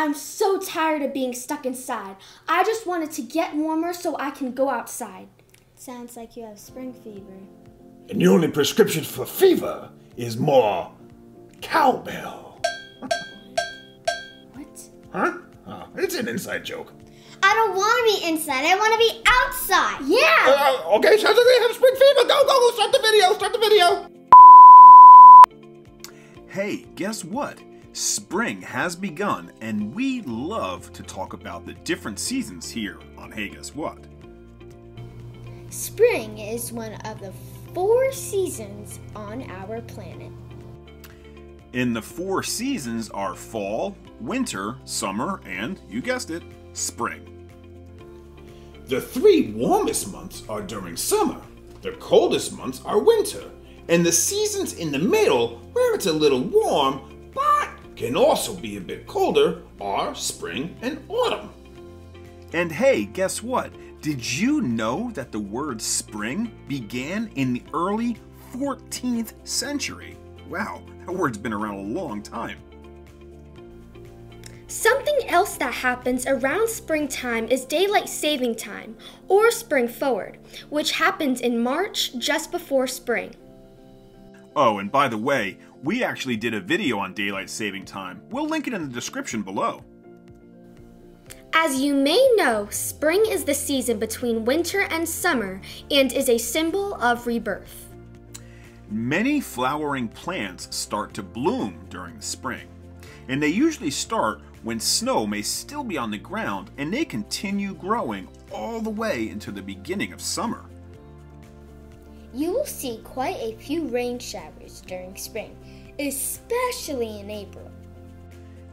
I'm so tired of being stuck inside. I just wanted to get warmer so I can go outside. Sounds like you have spring fever. And the only prescription for fever is more cowbell. What? Huh? Oh, it's an inside joke. I don't want to be inside. I want to be outside. Yeah! Uh, okay, sounds like they have spring fever. Go, go, go, start the video, start the video. Hey, guess what? Spring has begun, and we love to talk about the different seasons here on Hey Guess What? Spring is one of the four seasons on our planet. In the four seasons are fall, winter, summer, and, you guessed it, spring. The three warmest months are during summer, the coldest months are winter, and the seasons in the middle, where it's a little warm but can also be a bit colder, are spring and autumn. And hey, guess what? Did you know that the word spring began in the early 14th century? Wow, that word's been around a long time. Something else that happens around springtime is daylight saving time, or spring forward, which happens in March just before spring. Oh, and by the way, we actually did a video on daylight saving time. We'll link it in the description below. As you may know, spring is the season between winter and summer and is a symbol of rebirth. Many flowering plants start to bloom during the spring, and they usually start when snow may still be on the ground and they continue growing all the way into the beginning of summer. You will see quite a few rain showers during spring, especially in April.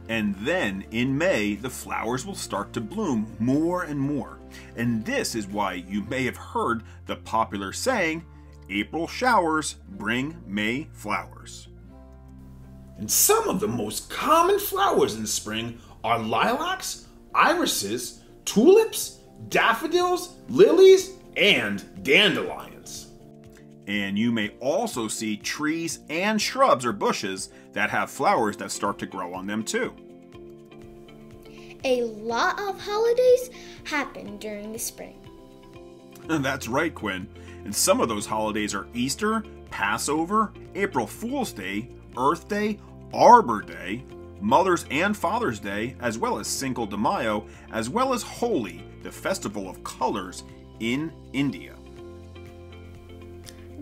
And then in May, the flowers will start to bloom more and more. And this is why you may have heard the popular saying, April showers bring May flowers. And some of the most common flowers in spring are lilacs, irises, tulips, daffodils, lilies, and dandelions. And you may also see trees and shrubs or bushes that have flowers that start to grow on them too. A lot of holidays happen during the spring. That's right, Quinn. And some of those holidays are Easter, Passover, April Fool's Day, Earth Day, Arbor Day, Mother's and Father's Day, as well as Cinco de Mayo, as well as Holi, the festival of colors in India.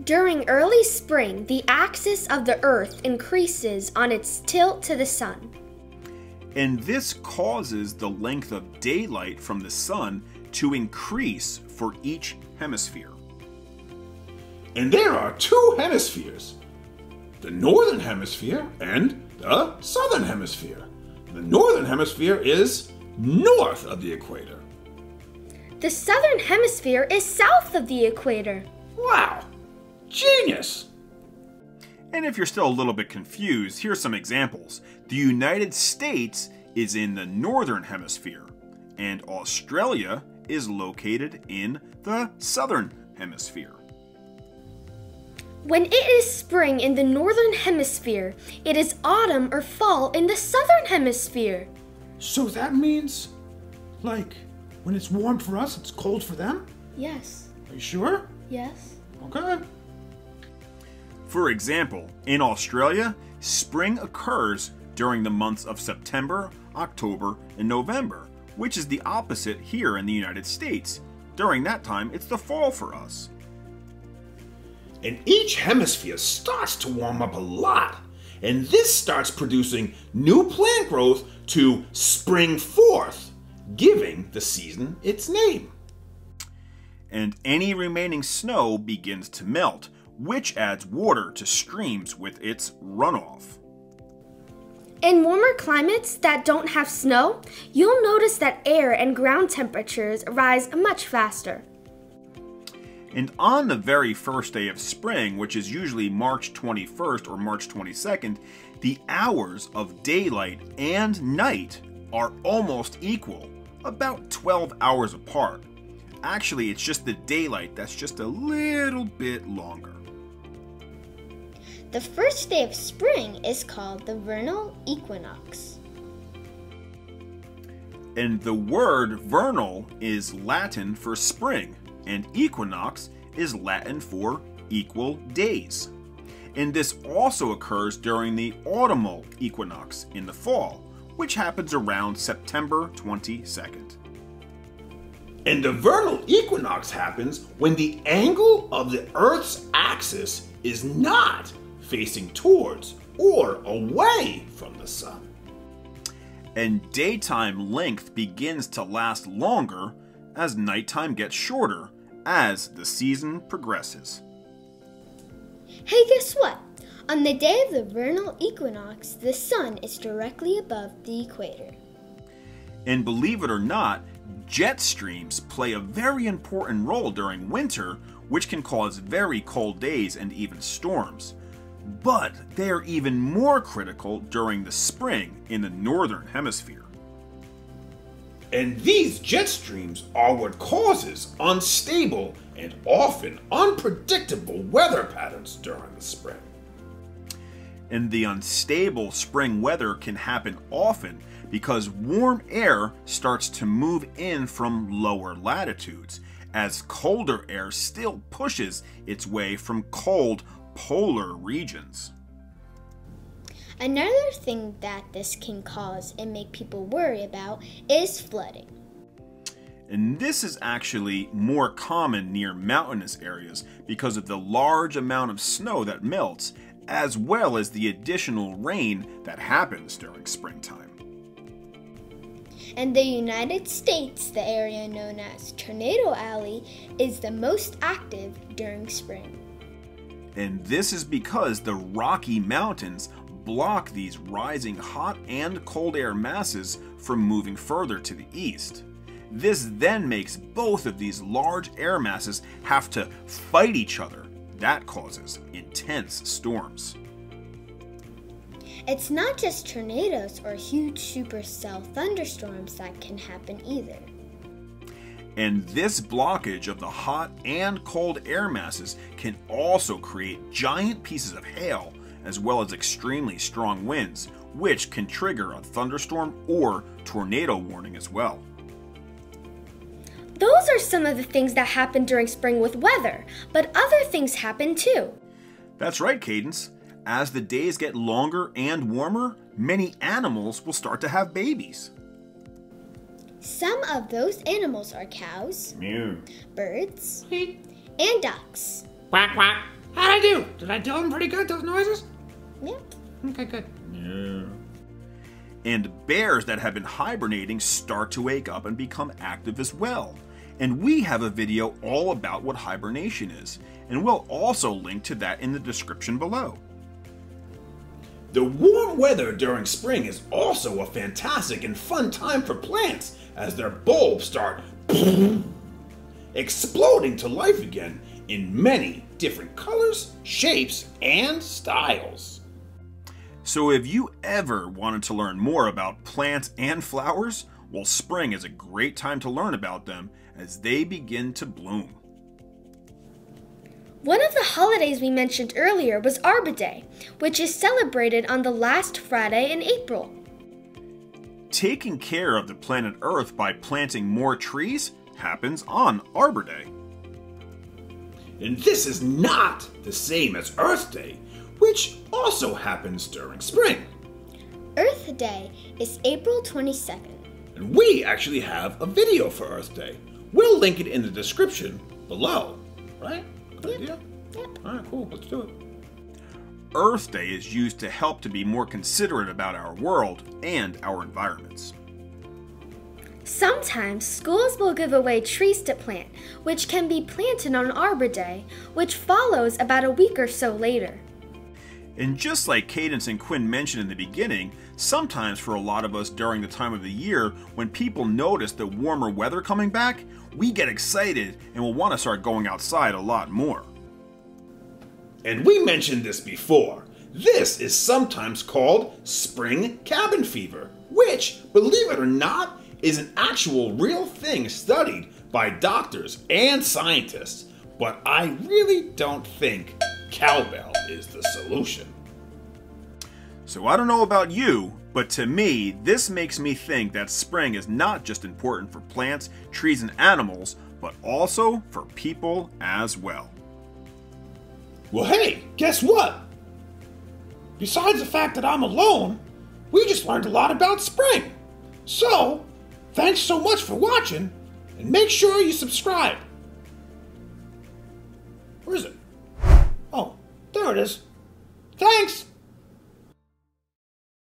During early spring, the axis of the Earth increases on its tilt to the sun. And this causes the length of daylight from the sun to increase for each hemisphere. And there are two hemispheres the northern hemisphere and the southern hemisphere. The northern hemisphere is north of the equator. The southern hemisphere is south of the equator. Wow! Genius! And if you're still a little bit confused, here's some examples. The United States is in the northern hemisphere, and Australia is located in the southern hemisphere. When it is spring in the northern hemisphere, it is autumn or fall in the southern hemisphere. So that means, like, when it's warm for us, it's cold for them? Yes, Are you sure? yes. Okay. For example, in Australia, spring occurs during the months of September, October, and November, which is the opposite here in the United States. During that time, it's the fall for us. And each hemisphere starts to warm up a lot. And this starts producing new plant growth to spring forth, giving the season its name. And any remaining snow begins to melt, which adds water to streams with its runoff. In warmer climates that don't have snow, you'll notice that air and ground temperatures rise much faster. And on the very first day of spring, which is usually March 21st or March 22nd, the hours of daylight and night are almost equal, about 12 hours apart. Actually, it's just the daylight that's just a little bit longer. The first day of spring is called the vernal equinox. And the word vernal is Latin for spring, and equinox is Latin for equal days. And this also occurs during the autumnal equinox in the fall, which happens around September 22nd. And the vernal equinox happens when the angle of the Earth's axis is not facing towards or away from the sun. And daytime length begins to last longer as nighttime gets shorter as the season progresses. Hey, guess what? On the day of the vernal equinox, the sun is directly above the equator. And believe it or not, jet streams play a very important role during winter, which can cause very cold days and even storms. But they are even more critical during the spring in the northern hemisphere. And these jet streams are what causes unstable and often unpredictable weather patterns during the spring. And the unstable spring weather can happen often because warm air starts to move in from lower latitudes, as colder air still pushes its way from cold polar regions. Another thing that this can cause and make people worry about is flooding. And this is actually more common near mountainous areas because of the large amount of snow that melts, as well as the additional rain that happens during springtime. In the United States, the area known as Tornado Alley is the most active during spring. And this is because the Rocky Mountains block these rising hot and cold air masses from moving further to the east. This then makes both of these large air masses have to fight each other. That causes intense storms. It's not just tornadoes or huge supercell thunderstorms that can happen either. And this blockage of the hot and cold air masses can also create giant pieces of hail as well as extremely strong winds, which can trigger a thunderstorm or tornado warning as well. Those are some of the things that happen during spring with weather, but other things happen too. That's right, Cadence. As the days get longer and warmer, many animals will start to have babies. Some of those animals are cows, Mew. birds, and ducks. Quack, quack. How'd I do? Did I do them pretty good, those noises? Yep. Okay, good. Yeah. And bears that have been hibernating start to wake up and become active as well. And we have a video all about what hibernation is, and we'll also link to that in the description below. The warm weather during spring is also a fantastic and fun time for plants as their bulbs start exploding to life again in many different colors, shapes, and styles. So, if you ever wanted to learn more about plants and flowers, well, spring is a great time to learn about them as they begin to bloom. One of the holidays we mentioned earlier was Arbor Day, which is celebrated on the last Friday in April. Taking care of the planet Earth by planting more trees happens on Arbor Day. And this is not the same as Earth Day, which also happens during spring. Earth Day is April 22nd. And we actually have a video for Earth Day. We'll link it in the description below. Right? Good idea? Yep. Alright, cool. Let's do it. Earth Day is used to help to be more considerate about our world and our environments. Sometimes schools will give away trees to plant, which can be planted on Arbor Day, which follows about a week or so later. And just like Cadence and Quinn mentioned in the beginning, sometimes for a lot of us during the time of the year when people notice the warmer weather coming back, we get excited and will want to start going outside a lot more. And we mentioned this before. This is sometimes called spring cabin fever, which, believe it or not, is an actual real thing studied by doctors and scientists. But I really don't think cowbell is the solution. So I don't know about you, But to me, this makes me think that spring is not just important for plants, trees, and animals, but also for people as well. Well, hey, guess what? Besides the fact that I'm alone, we just learned a lot about spring. So, thanks so much for watching, and make sure you subscribe. There it is. Thanks!